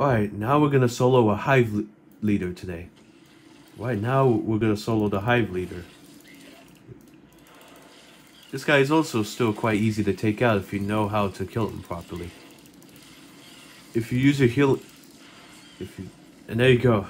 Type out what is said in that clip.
Alright, now we're gonna solo a hive le leader today. Right now we're gonna solo the hive leader. This guy is also still quite easy to take out if you know how to kill him properly. If you use your heal... If you... And there you go.